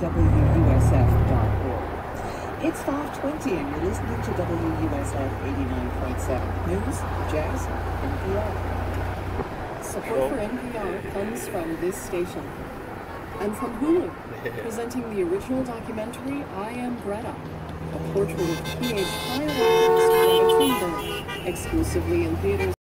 WUSF.org. It's 520 and you're listening to WUSF 89.7 News, Jazz, NPR. Support for NPR comes from this station and from Hulu, presenting the original documentary I Am Greta, a portrait of teenage fire exclusively in theaters.